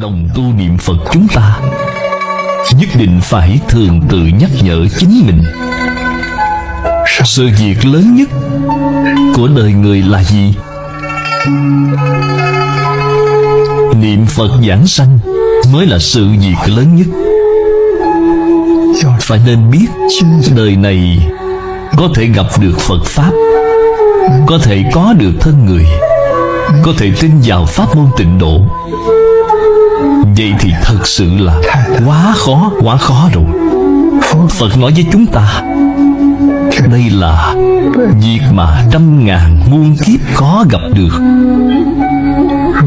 Đồng tu niệm Phật chúng ta, Nhất định phải thường tự nhắc nhở chính mình. Sự việc lớn nhất Của đời người là gì? Niệm Phật giảng sanh Mới là sự việc lớn nhất. Phải nên biết, Đời này Có thể gặp được Phật Pháp, Có thể có được thân người, Có thể tin vào Pháp môn tịnh độ. Vậy thì thật sự là Quá khó, quá khó rồi. Phật nói với chúng ta Đây là Việc mà trăm ngàn muôn kiếp có gặp được.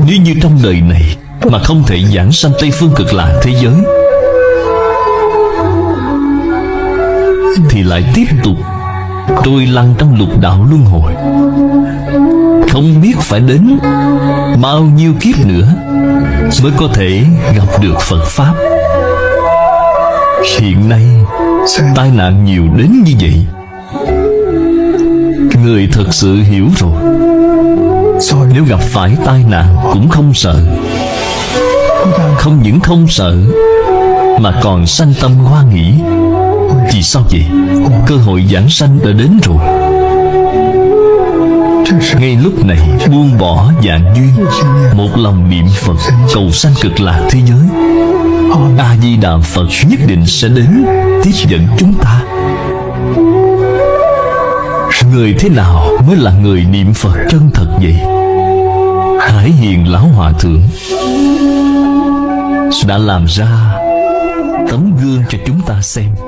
Nếu như trong đời này Mà không thể giảng sanh Tây Phương cực lạc thế giới Thì lại tiếp tục Tôi lăn trong lục đạo luân hồi. Không biết phải đến Bao nhiêu kiếp nữa Mới có thể gặp được Phật Pháp. Hiện nay, Tai nạn nhiều đến như vậy. Người thật sự hiểu rồi. Nếu gặp phải tai nạn cũng không sợ. Không những không sợ, Mà còn sanh tâm hoa nghĩ. Vì sao vậy? Cơ hội giảng sanh đã đến rồi. Ngay lúc này, buông bỏ dạng duyên, Một lòng niệm Phật, Cầu sanh cực lạc thế giới. A-di-đà Phật nhất định sẽ đến Tiếp dẫn chúng ta. Người thế nào mới là người niệm Phật chân thật vậy? Hải Hiền Lão Hòa Thượng. Đã làm ra Tấm gương cho chúng ta xem.